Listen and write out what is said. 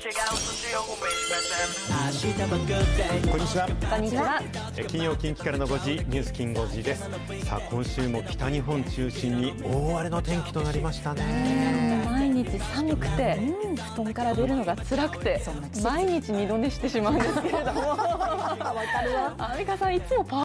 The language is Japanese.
こんにちは。金曜近畿からの5時ニュース5時です。さあ今週も北日本中心に大荒れの天気となりましたね。毎日寒くて、うん、布団から出るのが辛くて、毎日二度寝してしまうんですけれども。アンミカさんいつもパ。